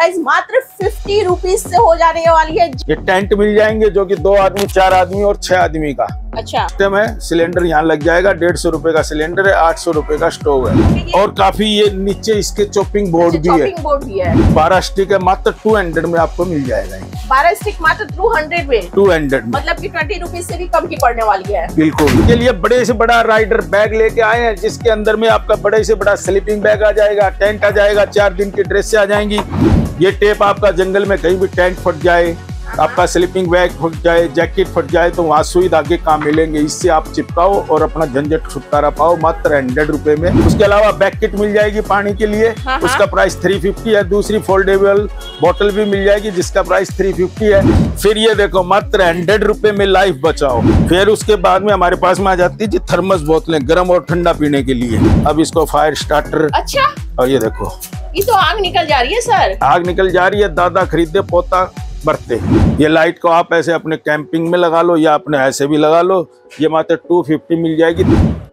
Price मात्र fifty rupees से हो जाने वाली है। ये टेंट मिल जाएँगे जो कि दो आदमी, चार आदमी और छह आदमी का। अच्छा। सिस्टम है सिलेंडर यहाँ लग जाएगा डेढ़ सौ रुपये का सिलेंडर है आठ सौ रुपये का स्टोव है। और काफ़ी ये नीचे इसके चॉपिंग बोर्ड भी है। बोर्ड भी है। बारह स्टिक है मात्र टू हंड्रेड में आपको मिल जाएगा बारह स्टिक मात्र टू हंड्रेड में? टू हंड्रेड मतलब की ट्वेंटी रुपीज़ ऐसी भी कम की पड़ने वाली है। बिल्कुल। के लिए बड़े से बड़ा राइडर बैग लेके आए हैं जिसके अंदर में आपका बड़े से बड़ा स्लीपिंग बैग आ जाएगा टेंट आ जाएगा चार दिन की ड्रेस आ जाएँगी। ये टेप आपका जंगल में कहीं भी टेंट फट जाए आपका स्लीपिंग बैग फट जाए जैकेट फट जाए तो वहाँ सुई धागे काम मिलेंगे। इससे आप चिपकाओ और अपना झंझट छुटकारा पाओ मात्र हंड्रेड रुपए में। उसके अलावा बैग किट मिल जाएगी पानी के लिए। हाँ, हाँ। उसका प्राइस थ्री फिफ्टी है। दूसरी फोल्डेबल बोतल भी मिल जाएगी जिसका प्राइस थ्री फिफ्टी है। फिर ये देखो मात्र हंड्रेड रुपए में लाइफ बचाओ। फिर उसके बाद में हमारे पास में आ जाती है जी थर्मस बोतलें गर्म और ठंडा पीने के लिए। अब इसको फायर स्टार्टर अच्छा। और ये देखो। ये तो आग निकल जा रही है सर। आग निकल जा रही है दादा खरीदे पोता। बरते ये लाइट को आप ऐसे अपने कैंपिंग में लगा लो या अपने ऐसे भी लगा लो। ये मात्र टू फिफ्टी मिल जाएगी।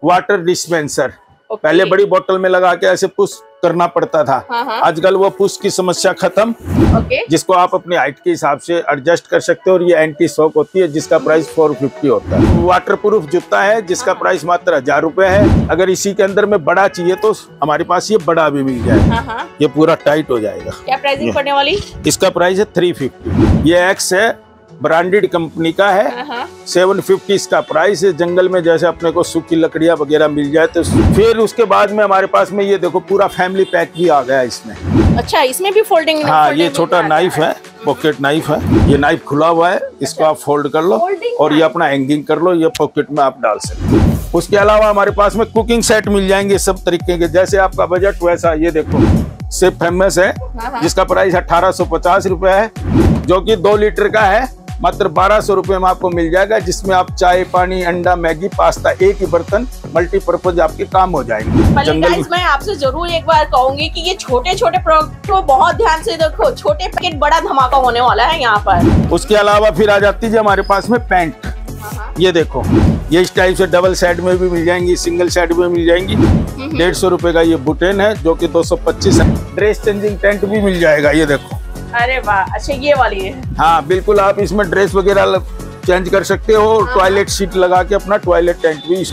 वाटर डिस्पेंसर पहले बड़ी बोतल में लगा के ऐसे पुश करना पड़ता था। हाँ, हाँ। आजकल वो पुश की समस्या खत्म। जिसको आप अपनी हाइट के हिसाब से एडजस्ट कर सकते हो और ये एंटी शॉक होती है जिसका प्राइस फोर फिफ्टी होता है। वाटर प्रूफ जूता है जिसका प्राइस मात्र हज़ार रूपए है। अगर इसी के अंदर में बड़ा चाहिए तो हमारे पास ये बड़ा भी मिल जाए। हाँ हाँ। ये पूरा टाइट हो जाएगा। क्या प्राइसिंग पड़ने वाली? इसका प्राइस है थ्री फिफ्टी ये एक्स है ब्रांडेड कंपनी का है। हाँ। हाँ सेवन फिफ्टी इसका प्राइस है। जंगल में जैसे अपने को सूखी लकड़ियाँ वगैरह मिल जाए तो फिर उसके बाद में हमारे पास में ये देखो पूरा फैमिली पैक भी आ गया इसमें। अच्छा इसमें भी फोल्डिंग हाँ ये छोटा नाइफ है। पॉकेट नाइफ है। ये नाइफ खुला हुआ है इसको आप फोल्ड कर लो और ये अपना हैंगिंग कर लो ये पॉकेट में आप डाल सकते हो। उसके अलावा हमारे पास में कुकिंग सेट मिल जाएँगे सब तरीके के। जैसे आपका बजट वैसा ये देखो से फ़ेमस है हाँ। जिसका प्राइस अठारह सौ पचास रुपए है जो कि दो लीटर का है। मात्र बारह सौ रुपये में आपको मिल जाएगा जिसमें आप चाय पानी अंडा मैगी पास्ता एक ही बर्तन मल्टीपर्पज आपके काम हो जाएँगे। जंगल मैं आपसे ज़रूर एक बार कहूँगी कि ये छोटे छोटे प्रोडक्ट को बहुत ध्यान से देखो। छोटे पैकेट बड़ा धमाका होने वाला है यहाँ पर। उसके अलावा फिर आ जाती है हमारे पास में पैंट हाँ, ये देखो ये इस टाइप से डबल साइड में भी मिल जाएँगी सिंगल साइड में मिल जाएँगी। डेढ़ सौ रुपए का ये बुटेन है जो कि दो सौ पच्चीस है। ड्रेस चेंजिंग टेंट भी मिल जाएगा ये देखो। अरे वाह अच्छा ये वाली है। हाँ बिल्कुल आप इसमें ड्रेस वगैरह चेंज कर सकते हो और टॉयलेट सीट लगा के अपना टॉयलेट टेंट भी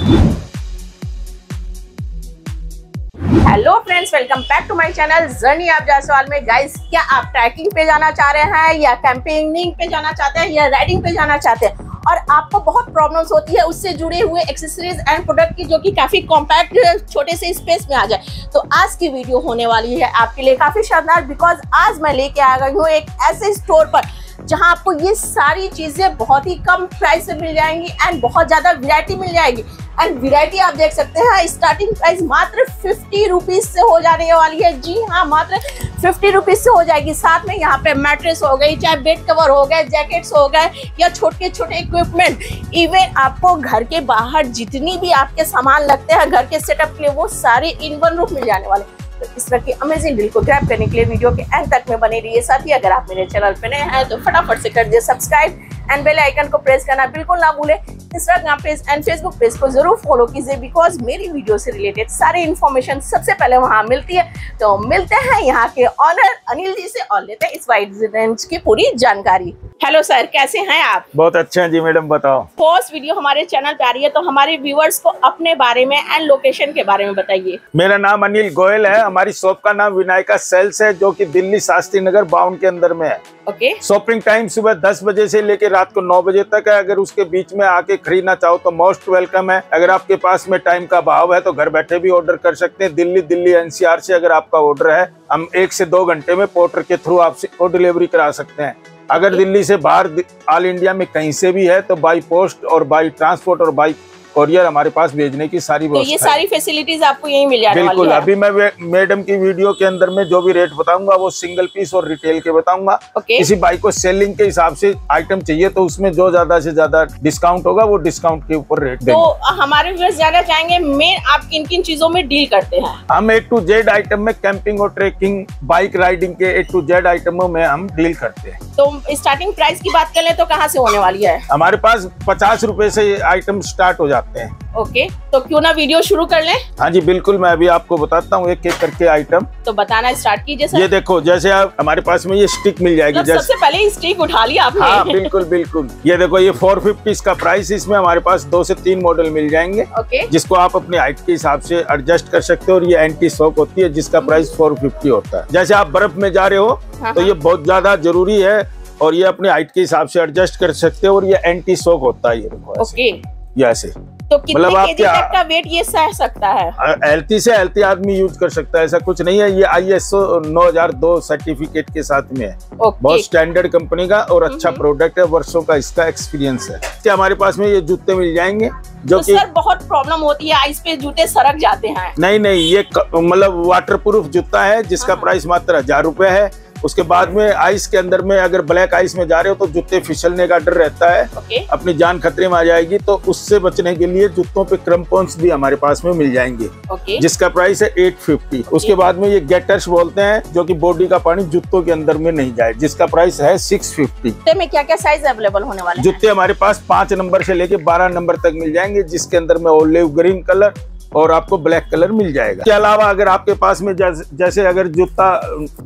hello friends welcome back to my channel journey आप जायसवाल में। गाइस क्या आप ट्रैकिंग पे जाना चाह रहे हैं या कैंपिंग पे जाना चाहते हैं या राइडिंग पे जाना चाहते हैं? और आपको बहुत प्रॉब्लम्स होती है उससे जुड़े हुए एक्सेसरीज एंड प्रोडक्ट की जो कि काफ़ी कॉम्पैक्ट छोटे से स्पेस में आ जाए। तो आज की वीडियो होने वाली है आपके लिए काफ़ी शानदार बिकॉज़ आज मैं लेके आ गई हूँ एक ऐसे स्टोर पर जहाँ आपको ये सारी चीज़ें बहुत ही कम प्राइस से मिल जाएँगी एंड बहुत ज़्यादा वैरायटी मिल जाएगी। एंड वैरायटी आप देख सकते हैं स्टार्टिंग प्राइस मात्र फिफ्टी रुपीज़ से हो जाने वाली है। जी हाँ मात्र फिफ्टी रुपीज़ से हो जाएगी। साथ में यहाँ पे मैट्रेस हो गई, चाहे बेड कवर हो गए जैकेट्स हो गए, या छोटे छोटे इक्विपमेंट इवन आपको घर के बाहर जितनी भी आपके सामान लगते हैं, घर के सेटअप के लिए वो सारे इन वन रूप मिल जाने वाले। तो इस तरह की अमेजिंग डील को ग्रैप करने के लिए वीडियो के एंड तक में बने रहिए। साथ ही अगर आप मेरे चैनल पर नए हैं तो फटाफट से कर दिए सब्सक्राइब एंड बेल आइकन को प्रेस करना बिल्कुल ना भूले। Instagram page and Facebook page को ज़रूर फॉलो कीजिए बिकॉज़ मेरी वीडियो से रिलेटेड सारी इन्फॉर्मेशन सबसे पहले वहाँ मिलती है। तो मिलते हैं यहाँ के ऑनर अनिल जी से और लेते हैं इस वाइड रेंज की पूरी जानकारी। हेलो सर कैसे हैं आप? बहुत अच्छे हैं जी मैडम बताओ। फ़र्स्ट वीडियो हमारे चैनल पे आ रही है तो हमारे व्यूअर्स को अपने बारे में एंड लोकेशन के बारे में बताइए। मेरा नाम अनिल गोयल है हमारी शॉप का नाम विनायका सेल्स है जो कि दिल्ली शास्त्री नगर बाउंड के अंदर में है। ओके शॉपिंग टाइम सुबह 10 बजे से लेकर रात को 9 बजे तक है। अगर उसके बीच में आके खरीदना चाहो तो मोस्ट वेलकम है। अगर आपके पास में टाइम का भाव है तो घर बैठे भी ऑर्डर कर सकते हैं। दिल्ली दिल्ली एनसीआर से अगर आपका ऑर्डर है हम एक से दो घंटे में पोर्टर के थ्रू आपसे डिलीवरी करा सकते हैं। अगर दिल्ली से बाहर ऑल इंडिया में कहीं से भी है तो बाई पोस्ट और बाई ट्रांसपोर्ट और बाई कोरियर हमारे पास भेजने की सारी तो ये सारी फैसिलिटीज़ आपको यही मिल जाने बिल्कुल वाली है। अभी मैं मैडम की वीडियो के अंदर में जो भी रेट बताऊँगा वो सिंगल पीस और रिटेल के बताऊँगा। किसी बाइक को सेलिंग के हिसाब से आइटम चाहिए तो उसमें जो ज़्यादा से ज़्यादा डिस्काउंट होगा वो डिस्काउंट के ऊपर रेट तो हमारे व्यूअर्स जानना चाहेंगे मेन आप किन किन चीज़ों में डील करते हैं? हम ए टू जेड आइटम में कैंपिंग और ट्रेकिंग बाइक राइडिंग के ए टू जेड आइटमों में हम डील करते हैं। तो स्टार्टिंग प्राइस की बात करें तो कहाँ से होने वाली है? हमारे पास पचास रुपए से आइटम स्टार्ट हो जाता आते हैं। ओके तो क्यों ना वीडियो शुरू कर लें? हाँ जी बिल्कुल मैं अभी आपको बताता हूँ एक एक करके आइटम तो बताना स्टार्ट कीजिए सर ये देखो जैसे आप हमारे पास में ये स्टिक मिल जाएगी मतलब जैसे सबसे पहले स्टिक उठा लिया आपने। हाँ बिल्कुल बिल्कुल। ये देखो ये फोर फिफ्टी इसका प्राइस इसमें हमारे पास दो से तीन मॉडल मिल जाएँगे। ओके। जिसको आप अपनी हाइट के हिसाब से एडजस्ट कर सकते हो और ये एंटी शॉक होती है जिसका प्राइस फोर फिफ्टी होता है। जैसे आप बर्फ़ में जा रहे हो हाँ, तो ये बहुत ज़्यादा ज़रूरी है और ये अपने हाइट के हिसाब से एडजस्ट कर सकते हो और ये एंटी शॉक होता है ये देखो ओके। ये ऐसे। तो कितने मतलब केजी तक का वेट ये सह सकता है? हेल्थी से हेल्थी आदमी यूज़ कर सकता है ऐसा कुछ नहीं है ये आई एस ओ नौ हज़ार दो सर्टिफिकेट के साथ में है। बहुत स्टैंडर्ड कंपनी का और अच्छा। प्रोडक्ट है वर्षों का इसका एक्सपीरियंस है। कि हमारे पास में ये जूते मिल जाएँगे जो तो कि सर बहुत प्रॉब्लम होती है आइस पे जूते सरक जाते हैं। नहीं नहीं ये मतलब वाटर प्रूफ जूता है जिसका हाँ। प्राइस मात्र हज़ार रुपए है। उसके बाद में आइस के अंदर में अगर ब्लैक आइस में जा रहे हो तो जूते फिसलने का डर रहता है। ओके अपनी जान खतरे में आ जाएगी तो उससे बचने के लिए जूतों पे क्रम्पोन्स भी हमारे पास में मिल जाएँगे। ओके जिसका प्राइस है 850 उसके बाद में ये गेटर्स बोलते हैं जो की बॉडी का पानी जूतों के अंदर में नहीं जाए जिसका प्राइस है 650 जूते में क्या क्या साइज़ अवेलेबल होने वाले जूते हमारे पास पाँच नंबर से लेके बारह नंबर तक मिल जाएँगे जिसके अंदर में ओलिव ग्रीन कलर और आपको ब्लैक कलर मिल जाएगा। इसके अलावा अगर आपके पास में जैसे, अगर जूता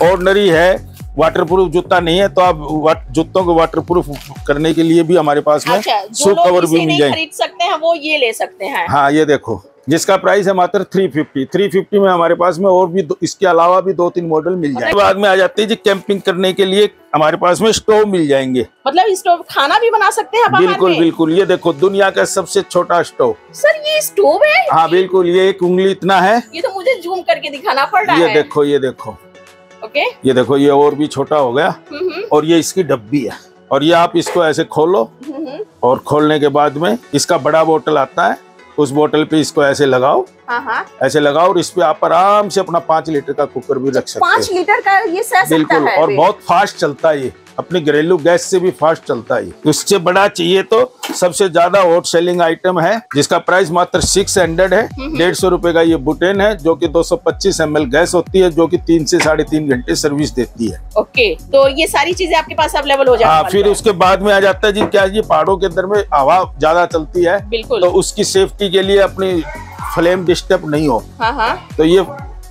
ऑर्डनरी है वाटरप्रूफ जूता नहीं है तो आप जूतों को वाटरप्रूफ करने के लिए भी हमारे पास में अच्छा सूट कवर भी मिल जाएँगे खरीद सकते हैं वो ये ले सकते हैं। हाँ ये देखो। जिसका प्राइस है मात्र 350 350 में हमारे पास में और भी इसके अलावा भी दो तीन मॉडल मिल जाएँगे। बाद में आ जाते हैं जी कैंपिंग करने के लिए। हमारे पास में स्टोव मिल जाएँगे। मतलब स्टोव खाना भी बना सकते हैं बिल्कुल बिल्कुल। ये देखो दुनिया का सबसे छोटा स्टोव सर ये स्टोव है? हाँ बिल्कुल। ये एक उंगली इतना है। ये तो मुझे जूम करके दिखाना पड़ रहा ये देखो ये देखो। ओके ये देखो ये और भी छोटा हो गया। हम्म, हम्म, और ये इसकी डब्बी है। और ये आप इसको ऐसे खोलो। हम्म, हम्म। और खोलने के बाद में इसका बड़ा बोतल आता है। उस बोतल पे इसको ऐसे लगाओ। हाँ हाँ। ऐसे लगाओ और इस पे आप आराम से अपना पाँच लीटर का कुकर भी रख सकते पाँच हो। लीटर का ये सह सकता बिल्कुल और बहुत फास्ट चलता है ये। अपनी घरेलू गैस से भी फास्ट चलता है। उससे बड़ा चाहिए तो सबसे ज़्यादा हॉट सेलिंग आइटम है जिसका प्राइस मात्र सिक्स हंड्रेड है। डेढ़ सौ रुपए का ये बुटेन है जो कि 225 सौ गैस होती है जो कि तीन से साढ़े तीन घंटे सर्विस देती है। ओके तो ये सारी चीज़ें आपके पास अवेलेबल हो हाँ जाएगी फिर उसके बाद में आ जाता है जी क्या ये पहाड़ों के अंदर में हवा ज़्यादा चलती है? बिल्कुल। तो उसकी सेफ्टी के लिए अपनी फ्लेम डिस्टर्ब नहीं हो। हाँ हाँ। तो ये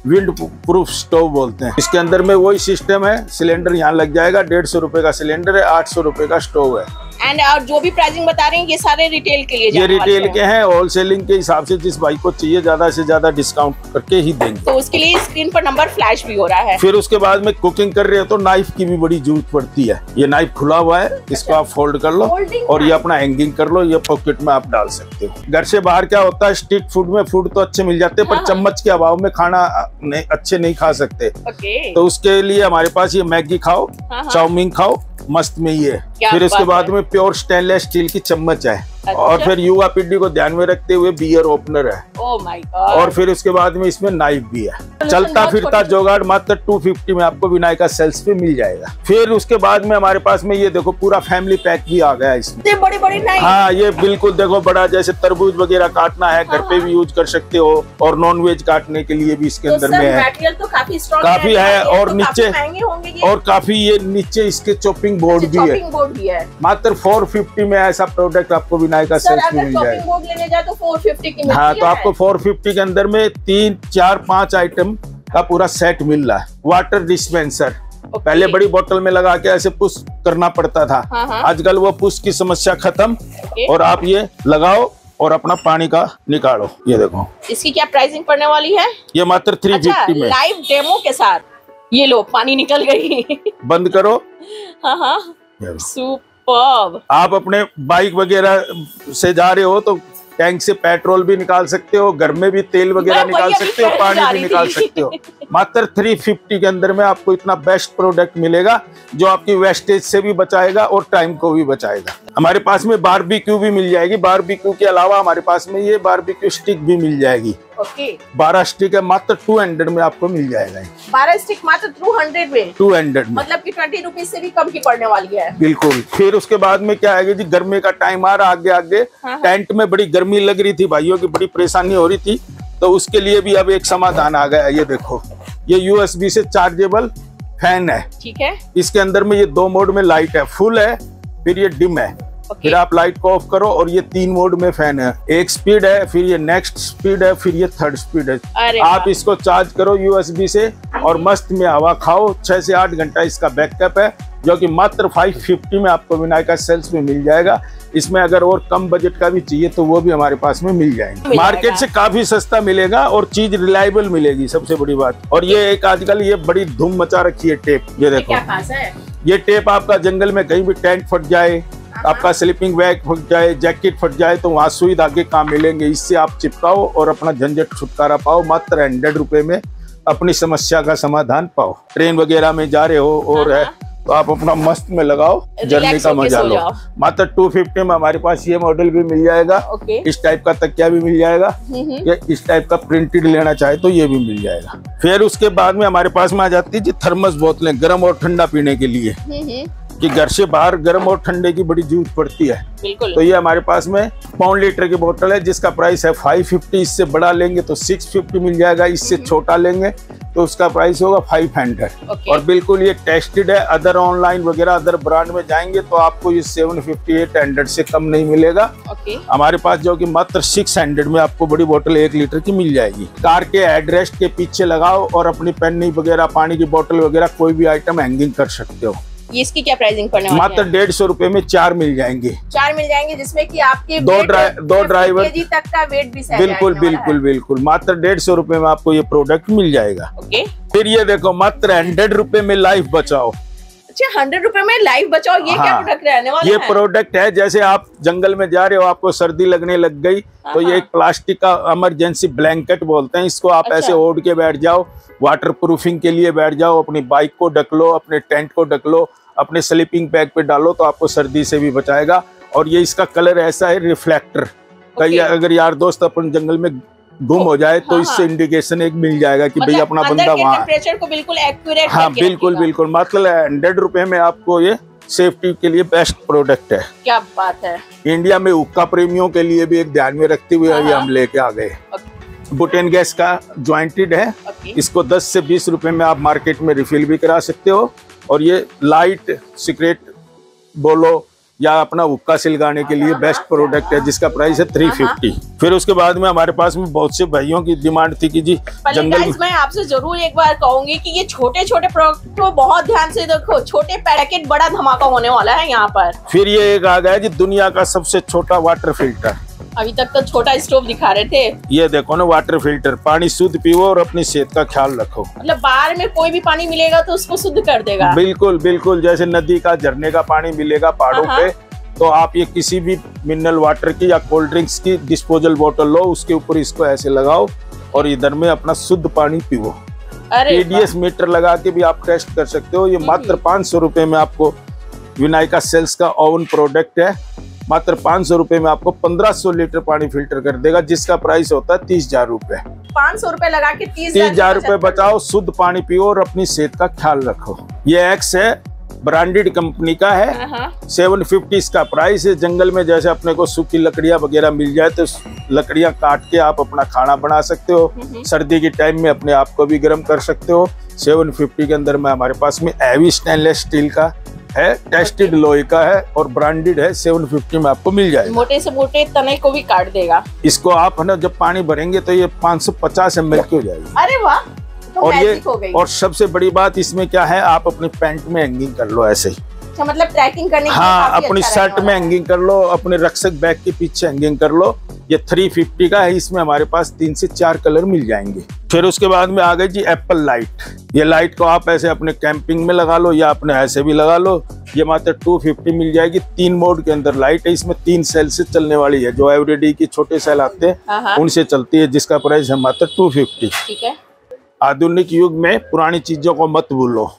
विंड प्रूफ स्टोव बोलते हैं। इसके अंदर में वही सिस्टम है, सिलेंडर यहाँ लग जाएगा, डेढ़ सौ रुपए का सिलेंडर है, आठ सौ रुपए का स्टोव है। एंड और जो भी प्राइसिंग बता रहे हैं ये सारे रिटेल के लिए ये रिटेल के हैं होलसेलिंग के हिसाब से जिस भाई को चाहिए ज़्यादा से ज़्यादा डिस्काउंट करके ही देंगे। तो उसके लिए स्क्रीन पर नंबर फ्लैश भी हो रहा है। फिर उसके बाद में कुकिंग कर रहे हो तो नाइफ की भी बड़ी ज़रूरत पड़ती है। ये नाइफ खुला हुआ है इसको आप फोल्ड कर लो और ये अपना हैंगिंग कर लो ये पॉकेट में आप डाल सकते हो। घर से बाहर क्या होता है स्ट्रीट फ़ूड में फ़ूड तो अच्छे मिल जाते हैं हाँ, पर हाँ। चम्मच के अभाव में खाना अच्छे नहीं खा सकते। तो उसके लिए हमारे पास ये मैगी खाओ हाँ, हाँ। चाउमीन खाओ मस्त में ही है। फिर इसके बाद में प्योर स्टेनलेस स्टील की चम्मच है अच्छा। और फिर युवा पीढ़ी को ध्यान में रखते हुए बियर ओपनर है। ओ माय गॉड और फिर उसके बाद में इसमें नाइफ भी है। चलता फिरता जोगाड़ मात्र 250 में आपको विनायका सेल्स पे मिल जाएगा। फिर उसके बाद में हमारे पास में ये देखो पूरा फैमिली पैक भी आ गया इसमें। बड़े बड़े हाँ ये बिल्कुल देखो बड़ा जैसे तरबूज वगैरह काटना है घर हाँ, पे हाँ। भी यूज़ कर सकते हो और नॉन वेज काटने के लिए भी इसके तो अंदर में है। तो काफ़ी है। और तो नीचे- और काफ़ी ये नीचे इसके चॉपिंग बोर्ड भी है। है। मात्र 450 में ऐसा प्रोडक्ट आपको विनायका सर सेल्स अगर मिल जाएगा। जाए तो 450 की मिलती हाँ। तो आपको 450 के अंदर में तीन चार पाँच आइटम का पूरा सेट मिल रहा है। Water dispenser okay. पहले बड़ी बोतल में लगा के ऐसे पुश करना पड़ता था। हाँ, हाँ। आजकल वो पुश की समस्या खत्म। ओके। और आप ये लगाओ और अपना पानी का निकालो। ये देखो। इसकी क्या प्राइसिंग पड़ने वाली है? ये मात्र थ्री अच्छा फिफ्टी में। लाइव डेमो के साथ। ये लो पानी निकल गई। बंद करो। हाँ हाँ। ये लो। सुपर्ब आप अपने बाइक वगैरह से जा रहे हो तो टैंक से पेट्रोल भी निकाल सकते हो घर में भी तेल वगैरह निकाल सकते हो पानी भी निकाल सकते हो। मात्र 350 के अंदर में आपको इतना बेस्ट प्रोडक्ट मिलेगा जो आपकी वेस्टेज से भी बचाएगा और टाइम को भी बचाएगा। हमारे पास में बारबेक्यू भी मिल जाएगी। बारबेक्यू के अलावा हमारे पास में ये बारबेक्यू स्टिक भी मिल जाएगी। बारह स्टिक है मात्र टू हंड्रेड में आपको मिल जाएगा बारह स्टिक मात्र टू हंड्रेड में? टू हंड्रेड में। मतलब कि ट्वेंटी रुपीज़ से भी कम की पड़ने वाली है। बिल्कुल। फिर उसके बाद में क्या आएगा जी गर्मी का टाइम आ रहा आगे आगे। हाँ। टेंट में बड़ी गर्मी लग रही थी भाइयों की बड़ी परेशानी हो रही थी। तो उसके लिए भी अब एक समाधान आ गया ये देखो। ये यूएसबी से चार्जेबल फ़ैन है। ठीक है। इसके अंदर में ये दो मोड में लाइट है फुल है फिर ये डिम है। ओके फिर आप लाइट को ऑफ़ करो और ये तीन मोड में फ़ैन है। एक स्पीड है फिर ये नेक्स्ट स्पीड है फिर ये थर्ड स्पीड है। आप इसको चार्ज करो यूएसबी से और मस्त में हवा खाओ। छह से आठ घंटा इसका बैकअप है जो कि मात्र 550 में आपको विनायका सेल्स में मिल जाएगा। इसमें अगर और कम बजट का भी चाहिए तो वो भी हमारे पास में मिल जाएँगे। मार्केट से काफ़ी सस्ता मिलेगा और चीज़ रिलायबल मिलेगी सबसे बड़ी बात। और ये एक आजकल ये बड़ी धूम मचा रखी है टेप ये देखो। ये टेप आपका जंगल में कहीं भी टेंट फट जाए आपका स्लीपिंग बैग फट जाए जैकेट फट जाए तो वहाँ सुई धागे काम मिलेंगे? इससे आप चिपकाओ और अपना झंझट छुटकारा पाओ। मात्र हंड्रेड रुपये में अपनी समस्या का समाधान पाओ। ट्रेन वगैरह में जा रहे हो और है तो आप अपना मस्त में लगाओ जर्नी का मज़ा लो। मात्र टू फिफ्टी में हमारे पास ये मॉडल भी मिल जाएगा। ओके। इस टाइप का तकिया भी मिल जाएगा। हम्म, ये इस टाइप का प्रिंटेड लेना चाहे तो ये भी मिल जाएगा। फिर उसके बाद में हमारे पास में आ जाती है जी थर्मस बोतलें गर्म और ठंडा पीने के लिए। हम्म, हम्म, कि घर से बाहर गर्म और ठंडे की बड़ी ज़रूरत पड़ती है। तो ये हमारे पास में पौन लीटर की बोतल है जिसका प्राइस है 550 इससे बड़ा लेंगे तो 650 मिल जाएगा इससे छोटा लेंगे तो उसका प्राइस होगा 500 ओके। और बिल्कुल ये टेस्टेड है अदर ऑनलाइन वगैरह अदर ब्रांड में जाएँगे तो आपको ये 750 800 से कम नहीं मिलेगा। हमारे पास जो कि मात्र 600 में आपको बड़ी बोतल एक लीटर की मिल जाएगी। कार के हेडरेस्ट के पीछे लगाओ और अपनी पेन्नी वगैरह पानी की बोतल वगैरह कोई भी आइटम हैंगिंग कर सकते हो। ये इसकी क्या प्राइसिंग पड़ने वाली मात्र डेढ़ सौ रुपये में चार मिल जाएँगे। चार मिल जाएँगे जिसमें कि आपके दो ड्राइवर ड्राइ- दो ड्राइवर- जी तक का वेट भी सही बिल्कुल बिल्कुल बिल्कुल। मात्र डेढ़ सौ रुपये में आपको ये प्रोडक्ट मिल जाएगा। ओके फिर ये देखो मात्र हंड्रेड रूपए में लाइफ बचाओ। अच्छा हंड्रेड रुपए में लाइफ बचाओ ये हाँ, क्या प्रोडक्ट रहने वाला ये है प्रोडक्ट है जैसे आप जंगल में जा रहे हो आपको सर्दी लगने लग गई तो ये हाँ। एक प्लास्टिक का इमरजेंसी ब्लैंकेट बोलते हैं इसको आप अच्छा। ऐसे ओढ़ के बैठ जाओ वाटर प्रूफिंग के लिए बैठ जाओ अपनी बाइक को ढक लो अपने टेंट को ढक लो अपने स्लीपिंग बैग पे डालो तो आपको सर्दी से भी बचाएगा और ये इसका कलर ऐसा है रिफ्लेक्टर कई। अगर यार दोस्त अपन जंगल में गुम हो जाए तो हाँ, इससे हाँ। इंडिकेशन एक मिल जाएगा कि भाई मतलब अपना बंदा वहाँ है। को बिल्कुल एक्यूरेट हाँ बिल्कुल बिल्कुल। मतलब हंड्रेड रुपए में आपको ये सेफ्टी के लिए बेस्ट प्रोडक्ट है। क्या बात है। इंडिया में उक्का प्रेमियों के लिए भी एक ध्यान में रखते हुए ये हाँ। हम लेके आ गए। बुटेन गैस का ज्वाइंटेड है। इसको 10 से 20 रुपए में आप मार्केट में रिफिल भी करा सकते हो। और ये लाइट सिगरेट बोलो या अपना हुक्का सिलगाने के लिए बेस्ट प्रोडक्ट है जिसका प्राइस है 350 फिर उसके बाद में हमारे पास में बहुत से भाइयों की डिमांड थी कि जी जंगल मैं आपसे ज़रूर एक बार कहूँगी कि ये छोटे छोटे प्रोडक्ट को बहुत ध्यान से देखो छोटे पैकेट बड़ा धमाका होने वाला है यहाँ पर। फिर ये एक आ गया जी दुनिया का सबसे छोटा वाटर फ़िल्टर अभी तक तो छोटा स्टोव दिखा रहे थे। ये देखो ना वाटर फ़िल्टर पानी शुद्ध पीओ और अपनी सेहत का ख्याल रखो। मतलब बाहर में कोई भी पानी मिलेगा तो उसको शुद्ध कर देगा। बिल्कुल बिल्कुल जैसे नदी का झरने का पानी मिलेगा पहाड़ों हाँ, पे तो आप ये किसी भी मिनरल वाटर की या कोल्ड ड्रिंक्स की डिस्पोजल बोतल लो उसके ऊपर इसको ऐसे लगाओ और इधर में अपना शुद्ध पानी पीवो अरे टीडीएस मीटर लगा के भी आप टेस्ट कर सकते हो। ये मात्र पाँच सौ रुपए में आपको विनायका सेल्स का ओवन प्रोडक्ट है। मात्र पाँच सौ रुपए में आपको पंद्रह सौ लीटर पानी फ़िल्टर कर देगा जिसका प्राइस होता है तीस हज़ार रूपए पाँच सौ रूपए लगा के तीस हज़ार रूपए बचाओ शुद्ध पानी पियो और अपनी सेहत का ख्याल रखो। ये एक्स है ब्रांडेड कंपनी का है। हाँ, सेवन फिफ्टी इसका प्राइस है। जंगल में जैसे अपने को सूखी लकड़ियाँ वगैरह मिल जाए तो लकड़ियाँ काट के आप अपना खाना बना सकते हो। सर्दी के टाइम में अपने आप को भी गर्म कर सकते हो। सेवन फिफ्टी के अंदर में हमारे पास में हैवी स्टेनलेस स्टील का है टेस्टेड लोहे का है और ब्रांडेड है सेवन फिफ्टी में आपको मिल जाएगा। मोटे से मोटे तने को भी काट देगा। इसको आप है ना जब पानी भरेंगे तो ये 550 एम एल की हो जाएगी। अरे वाह तो और ये हो गई। और सबसे बड़ी बात इसमें क्या है आप अपने पैंट में हैंगिंग कर लो ऐसे ही। अच्छा मतलब ट्रैकिंग करने हाँ अपनी अच्छा शर्ट में वाला हैंगिंग कर लो अपने रक्षक बैग के पीछे हैंगिंग कर लो। ये 350 का है इसमें हमारे पास तीन से चार कलर मिल जाएँगे। फिर उसके बाद में आ गई जी एप्पल लाइट ये लाइट को आप ऐसे अपने कैंपिंग में लगा लो या अपने ऐसे भी लगा लो ये मात्र 250 मिल जाएगी। तीन मोड के अंदर लाइट है इसमें तीन सेल से चलने वाली है जो एवरीडी की छोटे सेल आते हाँ, हाँ। हैं। उनसे चलती है जिसका प्राइस है मात्र टू ठीक है। आधुनिक युग में पुरानी चीज़ों को मत भूलो।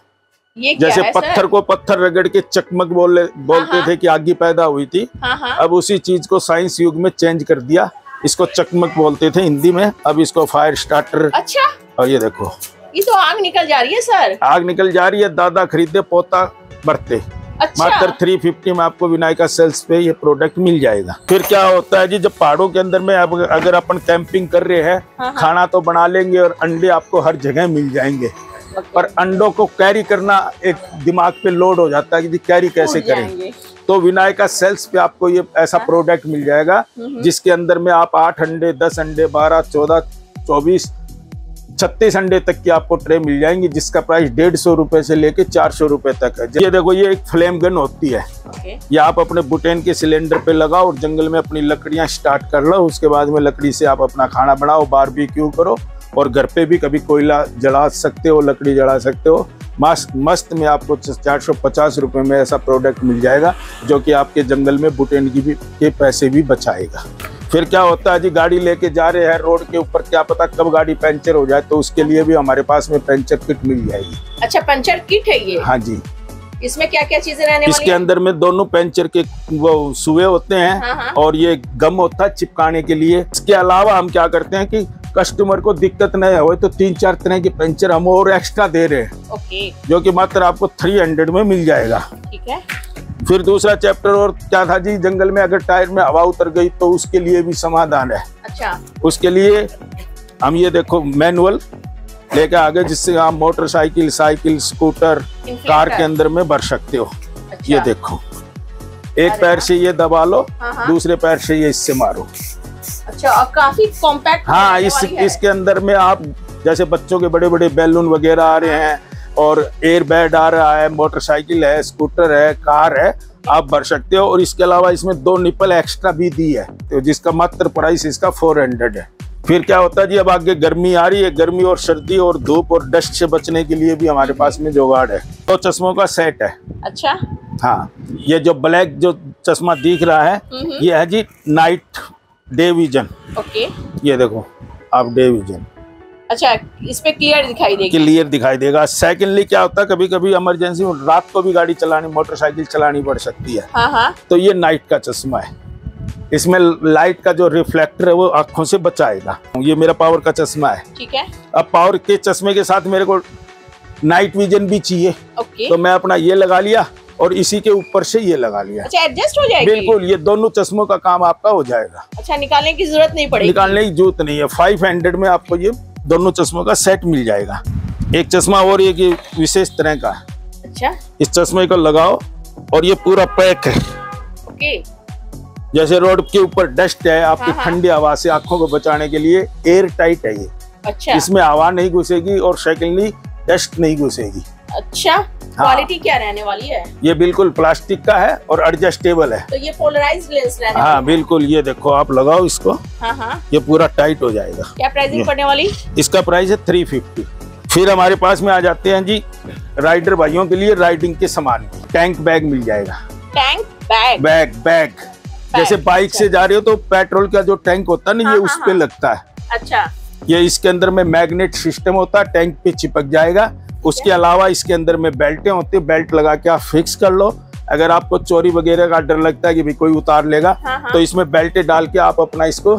ये क्या जैसे है पत्थर? को पत्थर रगड़ के चकमक बोले बोलते हाँ। थे कि आगे पैदा हुई थी। हाँ हाँ। अब उसी चीज़ को साइंस युग में चेंज कर दिया। इसको चकमक बोलते थे हिंदी में। अब इसको फायर स्टार्टर। अच्छा। और ये देखो। ये तो आग निकल जा रही है सर। आग निकल जा रही है दादा खरीदे पोता बरते अच्छा। मात्र 350 में आपको विनायका सेल्स पे ये प्रोडक्ट मिल जाएगा। फिर क्या होता है जी जब पहाड़ों के अंदर में अब अगर अपन कैंपिंग कर रहे हैं हाँ, हाँ। खाना तो बना लेंगे और अंडे आपको हर जगह मिल जाएँगे। पर अंडों को कैरी करना एक दिमाग पे लोड हो जाता है कि कैरी कैसे करें। तो विनायका सेल्स पे आपको ये ऐसा प्रोडक्ट मिल जाएगा जिसके अंदर में आप आठ अंडे दस अंडे बारह चौदह चौबीस छत्तीस अंडे तक की आपको ट्रे मिल जाएँगी जिसका प्राइस डेढ़ सौ रुपए से लेके चार सौ रुपए तक है। ये देखो ये एक फ्लेम गन होती है। ये आप अपने बुटेन के सिलेंडर पे लगाओ और जंगल में अपनी लकड़ियाँ स्टार्ट कर लो उसके बाद में लकड़ी से आप अपना खाना बनाओ बारबेक्यू करो और घर पे भी कभी कोयला जला सकते हो लकड़ी जला सकते हो मस्त मस्त में आपको चार सौ पचास रुपये में ऐसा प्रोडक्ट मिल जाएगा जो कि आपके जंगल में बुटेन की भी के पैसे भी बचाएगा। फिर क्या होता है जी गाड़ी लेके जा रहे हैं रोड के ऊपर क्या पता कब गाड़ी पंचर हो जाए तो उसके लिए भी हमारे पास में पंचर किट मिल जाएगी। अच्छा पंचर किट है ये? हाँ जी। इसमें क्या क्या चीज़ें रहने वाली इसके? अंदर में दोनों पंचर के वो सुए होते हैं हाँ, हाँ। और ये गम होता है चिपकाने के लिए। इसके अलावा हम क्या करते हैं कि कस्टमर को दिक्कत नहीं हो तो तीन चार तरह के पंचर हम और एक्स्ट्रा दे रहे हैं। ओके जो कि मात्र आपको थ्री हंड्रेड में मिल जाएगा। ठीक है। फिर दूसरा चैप्टर और क्या था जी जंगल में अगर टायर में हवा उतर गई तो उसके लिए भी समाधान है। अच्छा। उसके लिए हम ये देखो मैनुअल लेके आगे जिससे आप मोटरसाइकिल साइकिल स्कूटर कार के अंदर में भर सकते हो। अच्छा। ये देखो। एक पैर से ये दबा लो हाँ, हाँ। दूसरे पैर से ये इससे मारो। अच्छा और काफ़ी कॉम्पैक्ट हाँ इस इसके अंदर में आप जैसे बच्चों के बड़े बड़े बैलून वगैरह आ रहे हैं और एयर बैड आ रहा है मोटरसाइकिल है स्कूटर है कार है आप भर सकते हो और इसके अलावा इसमें दो निपल एक्स्ट्रा भी दी है तो जिसका मात्र प्राइस इसका फोर हंड्रेड है। फिर क्या होता है जी अब आगे गर्मी आ रही है गर्मी और सर्दी और धूप और डस्ट से बचने के लिए भी हमारे पास में जुगाड़ है। दो तो चश्मों का सेट है। अच्छा। हाँ ये जो ब्लैक जो चश्मा दिख रहा है हम्म। ये है जी नाइट डे विजन ओके ये देखो आप डे विजन अच्छा इस पे क्लियर दिखाई देगी। क्लियर दिखाई देगा। सेकेंडली क्या होता है कभी कभी इमरजेंसी में रात को भी गाड़ी चलानी मोटरसाइकिल चलानी पड़ सकती है। हाँ हाँ। तो ये नाइट का चश्मा है। इसमें लाइट का जो रिफ्लेक्टर है वो आँखों से बचाएगा। ये मेरा पावर का चश्मा है। ठीक है। अब पावर के चश्मे के साथ मेरे को नाइट विजन भी चाहिए। ओके तो मैं अपना ये लगा लिया। और इसी के ऊपर से ये लगा लिया। अच्छा एडजस्ट हो जाएगी? बिल्कुल ये दोनों चश्मों का काम आपका हो जाएगा। अच्छा निकालने की ज़रूरत नहीं पड़ेगी? निकालने की ज़रूरत नहीं है। फाइव हंड्रेड में आपको ये दोनों चश्मों का सेट मिल जाएगा। एक चश्मा और एक विशेष तरह का। अच्छा। इस चश्मे को लगाओ और ये पूरा पैक है। ओके। जैसे रोड के ऊपर डस्ट है आपकी हाँ, हाँ। ठंडी हवा से आँखों को बचाने के लिए एयर टाइट है ये। अच्छा। इसमें हवा नहीं घुसेगी और सेकेंडली डस्ट नहीं घुसेगी। अच्छा क्वालिटी क्या रहने वाली है? ये बिल्कुल प्लास्टिक का है और एडजस्टेबल है। तो ये पोलराइज लेंस रहने हाँ बिल्कुल ये देखो आप लगाओ इसको। हाँ हाँ। ये पूरा टाइट हो जाएगा। क्या प्राइसिंग पड़ने वाली? इसका प्राइस है थ्री फिफ्टी फिर हमारे पास में आ जाते हैं जी राइडर भाइयों के लिए राइडिंग के सामान। टैंक बैग मिल जाएगा। टैंक बैग बैग बैग जैसे बाइक अच्छा। से जा रहे हो तो पेट्रोल का जो टैंक होता है ना हाँ, ये हाँ, उस पे हाँ। लगता है। अच्छा। ये इसके अंदर में मैग्नेट सिस्टम होता है टैंक पे चिपक जाएगा। उसके अलावा इसके अंदर में बेल्टें होती है बेल्ट लगा के आप फिक्स कर लो। अगर आपको चोरी वगैरह का डर लगता है कि भाई कोई उतार लेगा हाँ, हाँ। तो इसमें बेल्टें डाल के आप अपना इसको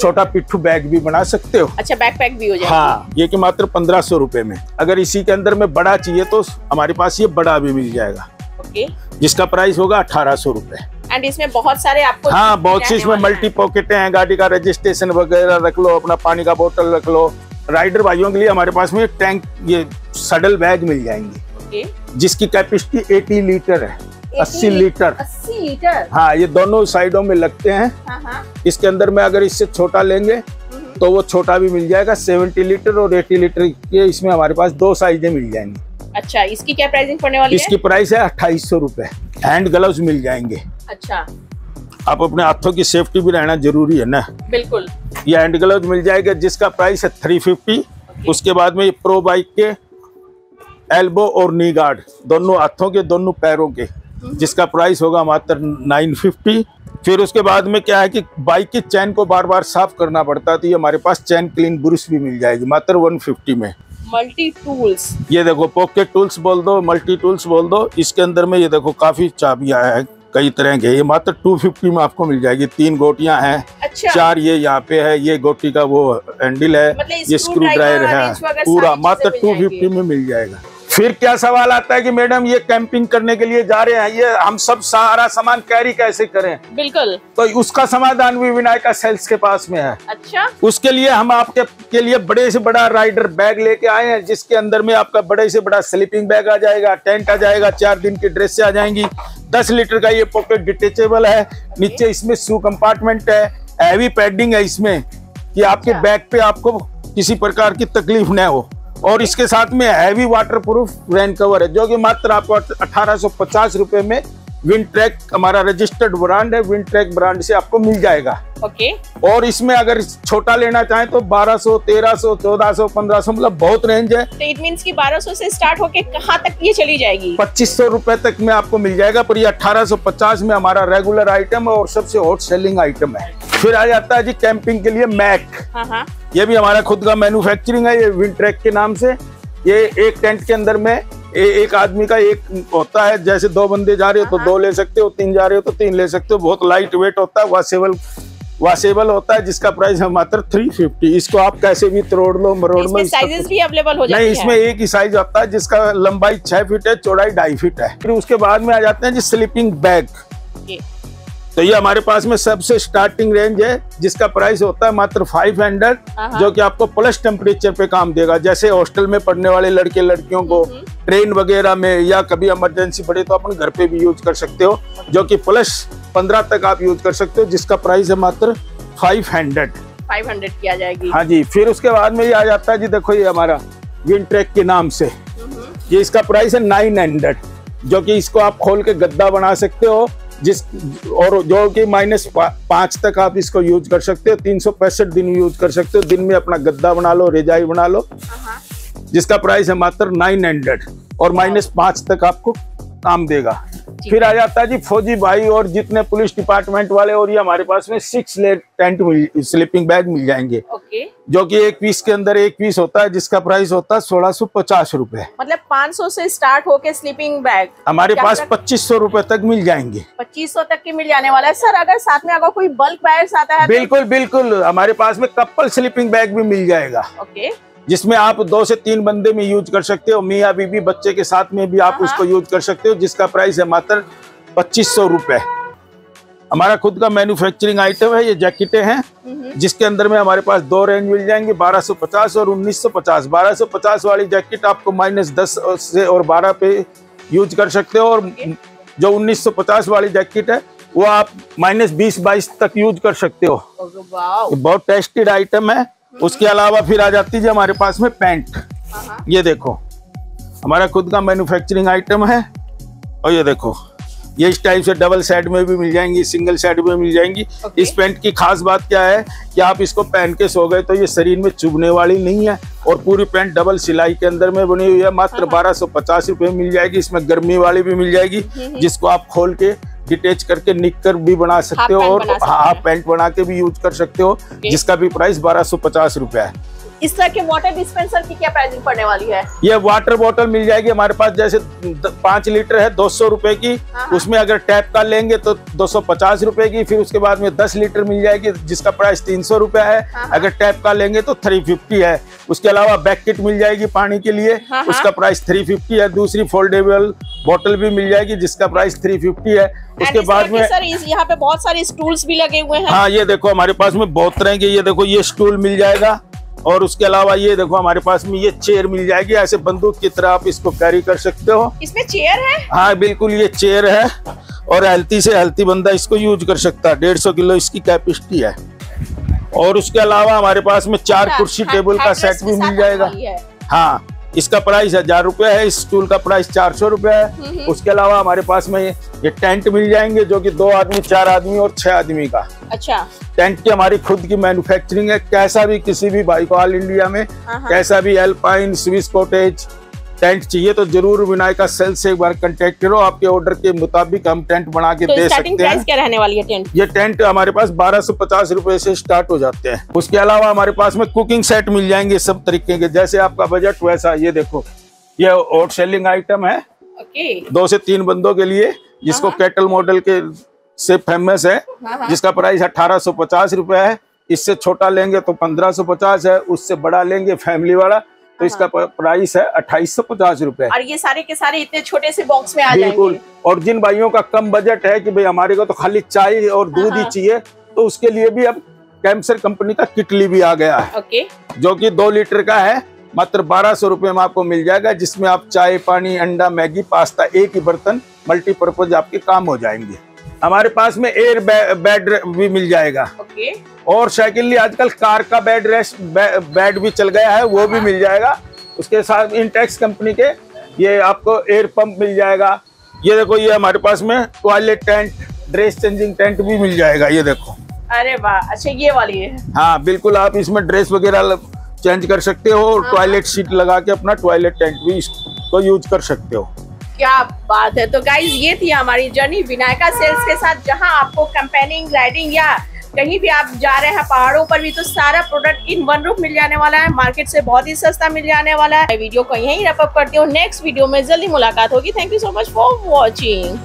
छोटा पिट्ठू बैग भी बना सकते हो। अच्छा बैकपैक भी हो जाएगा। हाँ ये कि मात्र पंद्रह सौ रुपए में। अगर इसी के अंदर में बड़ा चाहिए तो हमारे पास ये बड़ा भी मिल जाएगा। ओके। जिसका प्राइस होगा अठारह सौ रुपए। एंड इसमें बहुत सारे आपको हाँ बहुत सी इसमें मल्टी पॉकेटें हैं। गाड़ी का रजिस्ट्रेशन वगैरह रख लो अपना पानी का बोतल रख लो राइडर भाइयों के लिए हमारे पास में टैंक ये सडल बैग मिल जाएँगे। हैं। जिसकी कैपेसिटी 80 लीटर है 80 लीटर। 80 लीटर? हाँ ये दोनों साइडों में लगते हैं। हाँ हाँ। इसके अंदर में अगर इससे छोटा लेंगे हम्म, तो वो छोटा भी मिल जाएगा 70 लीटर और 80 लीटर के इसमें हमारे पास दो साइजें मिल जाएँगी। अच्छा इसकी क्या प्राइसिंग पड़ने वाली इसकी प्राइस है अट्ठाईस सौ रुपए। हैंड ग्लव्स मिल जाएँगे। अच्छा। आप अपने हाथों की सेफ्टी भी रहना ज़रूरी है ना? बिल्कुल। ये हैंड ग्लव्स मिल जाएगा जिसका प्राइस है थ्री फिफ्टी उसके बाद में ये प्रो बाइक के एल्बो और नी गार्ड दोनों हाथों के दोनों पैरों के जिसका प्राइस होगा मात्र नाइन फिफ्टी फिर उसके बाद में क्या है कि बाइक की चैन को बार बार साफ़ करना पड़ता है तो ये हमारे पास चैन क्लीन ब्रश भी मिल जाएगी मात्र वन फिफ्टी में। मल्टी टूल्स ये देखो पॉकेट टूल्स बोल दो मल्टी टूल्स बोल दो इसके अंदर में ये देखो काफ़ी चाबियाँ हैं। कई तरह के ये मात्र 250 में आपको मिल जाएगी। तीन गोटियाँ हैं अच्छा। चार ये यहाँ पे है ये गोटी का वो हैंडल है मतलब ये स्क्रू ड्राइवर है पूरा मात्र टू फिफ्टी 250 में मिल जाएगा। फिर क्या सवाल आता है कि मैडम ये कैंपिंग करने के लिए जा रहे हैं ये हम सब सारा सामान कैरी कैसे करें? बिल्कुल। तो उसका समाधान भी विनायका सेल्स के पास में है। अच्छा। उसके लिए हम आपके के लिए बड़े से बड़ा राइडर बैग लेके आए हैं जिसके अंदर में आपका बड़े से बड़ा स्लीपिंग बैग आ जाएगा टेंट आ जाएगा चार दिन की ड्रेस आ जाएँगी। दस लीटर का ये पॉकेट डिटेचेबल है। नीचे इसमें शू कंपार्टमेंट है हैवी पैडिंग है इसमें कि आपके बैग पे आपको किसी प्रकार की तकलीफ़ न हो। और इसके साथ में heavy water proof rain cover है जो कि मात्र आपको अठारह सौ में विंड ट्रैक हमारा रजिस्टर्ड ब्रांड है विंड ट्रैक ब्रांड से आपको मिल जाएगा। Okay okay. और इसमें अगर छोटा लेना चाहें तो 1200, 1300, 1400, 1500 मतलब बहुत रेंज है। तो इट मीन्स कि 1200 से स्टार्ट होके कहाँ तक ये चली जाएगी? पच्चीस सौ रुपए तक में आपको मिल जाएगा पर ये 1850 में हमारा रेगुलर आइटम है और सबसे हॉट सेलिंग आइटम है। फिर आ जाता है जी कैंपिंग के लिए मैक हाँ हाँ। ये भी हमारा खुद का मैन्युफैक्चरिंग है ये विंड ट्रैक के नाम से। ये एक टेंट के अंदर में ए, एक आदमी का एक होता है जैसे दो बंदे जा रहे हो तो हाँ। दो ले सकते हो तीन जा रहे हो तो तीन ले सकते हो। बहुत लाइट वेट होता है वॉशेबल वॉशेबल होता है जिसका प्राइस है मात्र थ्री फिफ्टी इसको आप कैसे भी तोड़ लो मरोड़ लो साइजेस भी अवेलेबल हो जाती नहीं इसमें एक ही साइज़ आता है जिसका लंबाई छह फीट है चौड़ाई ढाई फीट है। फिर उसके बाद में आ जाते हैं जी स्लीपिंग बैग तो ये हमारे पास में सबसे स्टार्टिंग रेंज है जिसका प्राइस होता है मात्र फाइव हंड्रेड। जो कि आपको प्लस टेम्परेचर पे काम देगा। जैसे हॉस्टल में पढ़ने वाले लड़के लड़कियों को हम्म। ट्रेन वगैरह में या कभी इमरजेंसी पड़े तो अपन घर पे भी यूज़ कर सकते हो जो कि प्लस पंद्रह तक आप यूज़ कर सकते हो जिसका प्राइस है मात्र फाइव हंड्रेड 500 की आ जाएगी। हाँ जी फिर उसके बाद में ये आ जाता है जी देखो ये हमारा विंड ट्रैक के नाम से। हम्म, ये इसका प्राइस है नाइन हंड्रेड जो कि इसको आप खोल के गद्दा बना सकते हो जिस और जो कि माइनस पाँच तक आप इसको यूज़ कर सकते हो तीन सौ पैंसठ दिन यूज़ कर सकते हो दिन में अपना गद्दा बना लो रेजाई बना लो हाँ, हाँ। जिसका प्राइस है मात्र नाइन हंड्रेड और माइनस पाँच तक आपको काम देगा। फिर आ जाता है जी फौजी भाई और जितने पुलिस डिपार्टमेंट वाले और ये हमारे पास में सिक्स लेट टेंट मिल स्लीपिंग बैग मिल जाएँगे। ओके। जो कि एक पीस के अंदर एक पीस होता है जिसका प्राइस होता है सोलह सौ पचास रूपए। मतलब 500 से स्टार्ट होके स्लीपिंग बैग हमारे पास पच्चीस सौ रूपए तक मिल जाएँगे। 2500 तक की मिल जाने वाला है। सर अगर साथ में अगर कोई बल्क बैग आता है बिल्कुल बिल्कुल। हमारे पास में कपल स्लीपिंग बैग भी मिल जाएगा। ओके। जिसमें आप दो से तीन बंदे में यूज़ कर सकते हो। मियाँ बीबी बच्चे के साथ में भी आप हाँ। उसको यूज़ कर सकते हो जिसका प्राइस है मात्र पच्चीस सौ रुपए। हमारा खुद का मैन्युफैक्चरिंग आइटम है ये जैकेटें हैं हम्म, जिसके अंदर में हमारे पास दो रेंज मिल जाएँगे 1250 और 1950 1250 वाली जैकेट आपको माइनस दस से और 12 पे यूज़ कर सकते हो और जो 1950 वाली जैकेट है वो आप माइनस बीस बाईस तक यूज़ कर सकते हो। बहुत टेस्टेड आइटम है उसके अलावा फिर आ जाती है हमारे पास में पैंट। हाँ, हाँ। ये देखो हमारा खुद का मैन्युफैक्चरिंग आइटम है। और ये देखो ये इस टाइप से डबल साइड में भी मिल जाएँगी सिंगल साइड में मिल जाएँगी। Okay. इस पैंट की खास बात क्या है कि आप इसको पहन के सो गए तो ये शरीर में चुभने वाली नहीं है और पूरी पैंट डबल सिलाई के अंदर में बनी हुई है। मात्र बारह सौ पचास रुपए में मिल जाएगी इसमें गर्मी वाली भी मिल जाएगी जिसको आप खोल के डिटेच करके निककर भी बना सकते हो और हाँ हाफ़ हैं। पैंट बना के भी यूज़ कर सकते हो जिसका भी प्राइस बारह सौ पचास रुपया है इस तरह के वाटर डिस्पेंसर की क्या प्राइसिंग पड़ने वाली है? ये वाटर बोतल मिल जाएगी हमारे पास जैसे पाँच लीटर है दो सौ रुपए की। हाँ। उसमें अगर टैप का लेंगे तो दो सौ पचास रुपए की फिर उसके बाद में दस लीटर मिल जाएगी जिसका प्राइस तीन सौ रुपया है। हाँ। अगर टैप का लेंगे तो थ्री फिफ्टी है। उसके अलावा बैकेट मिल जाएगी पानी के लिए। हाँ, हाँ। उसका प्राइस थ्री फिफ्टी है। दूसरी फोल्डेबल बोतल भी मिल जाएगी जिसका प्राइस थ्री फिफ्टी है। उसके बाद में सर यहाँ पे बहुत सारे स्टूल्स भी लगे हुए हैं। हाँ ये देखो हमारे पास में बहुत तरह के ये देखो ये स्टूल मिल जाएगा। और उसके अलावा ये देखो हमारे पास में ये चेयर मिल जाएगी। ऐसे बंदूक की तरह आप इसको कैरी कर सकते हो। इसमें चेयर है? हाँ बिल्कुल ये चेयर है और हेल्थी से हेल्थी बंदा इसको यूज़ कर सकता है। डेढ़ सौ किलो इसकी कैपेसिटी है। और उसके अलावा हमारे पास में चार अच्छा, कुर्सी टेबल का सेट भी मिल जाएगा। है। इसका प्राइस हज़ार रुपए है इस स्टूल का प्राइस चार सौ रुपया है। उसके अलावा हमारे पास में ये ये टेंट मिल जाएँगे जो कि दो आदमी चार आदमी और छह आदमी का। अच्छा। टेंट की हमारी खुद की मैन्युफैक्चरिंग है कैसा भी किसी भी बाइक ऑल इंडिया में हाँ, हाँ। कैसा भी एल्पाइन स्विस कोटेज टेंट चाहिए तो ज़रूर विनायका सेल से एक बार कांटेक्ट करो। आपके ऑर्डर के मुताबिक हम टेंट बना के तो दे सकते हैं। क्या रहने वाली है टेंट? ये टेंट हमारे पास बारह सौ पचास रुपए से स्टार्ट हो जाते हैं। उसके अलावा हमारे पास में कुकिंग सेट मिल जाएँगे सब तरीके के। जैसे आपका बजट वैसा। ये देखो ये आउट सेलिंग आइटम है। ओके दो से तीन बंदों के लिए जिसको कैटल मॉडल के से फ़ेमस है हाँ, हाँ। जिसका प्राइस अठारह सौ पचास रुपए है। इससे छोटा लेंगे तो पंद्रह सौ पचास है। उससे बड़ा लेंगे फैमिली वाला। तो इसका प्राइस है अट्ठाईस सौ पचास रुपए। और ये सारे के सारे इतने छोटे से बॉक्स में आ बिल्कुल। और जिन भाइयों का कम बजट है कि भाई हमारे को तो खाली चाय और दूध ही हाँ। चाहिए तो उसके लिए भी अब कैंसर कंपनी का किटली भी आ गया है। ओके। जो कि दो लीटर का है मात्र बारह सौ रुपए में आपको मिल जाएगा जिसमें आप चाय पानी अंडा मैगी पास्ता एक ही बर्तन मल्टीपर्पज आपके काम हो जाएँगे। हमारे पास में एयर बेड भी मिल जाएगा। ओके। और सेकेंडली आजकल कार का बेड रेस्ट बेड भी चल गया है वो भी मिल जाएगा। उसके साथ इंटेक्स कंपनी के ये आपको एयर पंप मिल जाएगा। ये देखो ये हमारे पास में toilet tent dress changing tent भी मिल जाएगा ये देखो। अरे वाह अच्छा ये वाली है। हाँ बिल्कुल आप इसमें ड्रेस वगैरह चेंज कर सकते हो और टॉयलेट सीट लगा के अपना टॉयलेट टेंट भी इसको यूज़ कर सकते हो। क्या बात है। तो गाइज़ ये थी हमारी जर्नी विनायका सेल्स के साथ जहाँ आपको कंपेनिंग राइडिंग या कहीं भी आप जा रहे हैं पहाड़ों पर भी तो सारा प्रोडक्ट इन वन रूप मिल जाने वाला है। मार्केट से बहुत ही सस्ता मिल जाने वाला है। वीडियो को यही रेपअप करती हूँ। नेक्स्ट वीडियो में जल्दी मुलाकात होगी। Thank you so much for watching